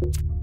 you